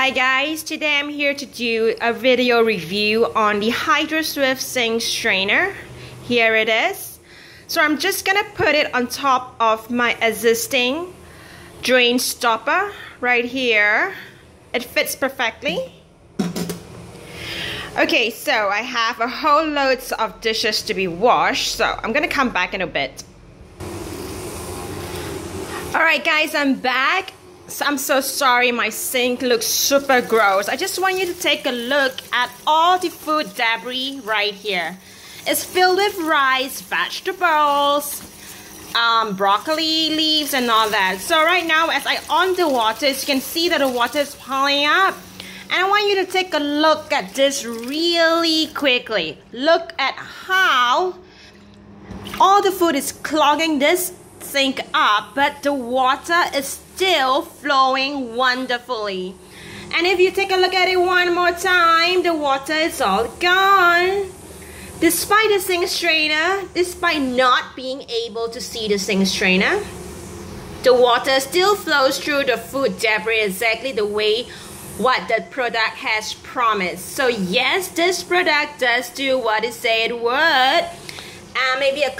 Hi guys, today I'm here to do a video review on the Hydroswift Sink Strainer. Here it is. So I'm just gonna put it on top of my existing drain stopper right here. It fits perfectly. Okay, so I have a whole loads of dishes to be washed, so I'm gonna come back in a bit. Alright guys, I'm back I'm so sorry my sink looks super gross. I just want you to take a look at all the food debris right here. It's filled with rice, vegetables, um, broccoli leaves and all that. So right now as I on the water, as you can see that the water is piling up. And I want you to take a look at this really quickly. Look at how all the food is clogging this sink up, but the water is still flowing wonderfully. And if you take a look at it one more time, the water is all gone. Despite the sink strainer, despite not being able to see the sink strainer, the water still flows through the food debris exactly the way what the product has promised. So yes, this product does do what it said it would. And maybe a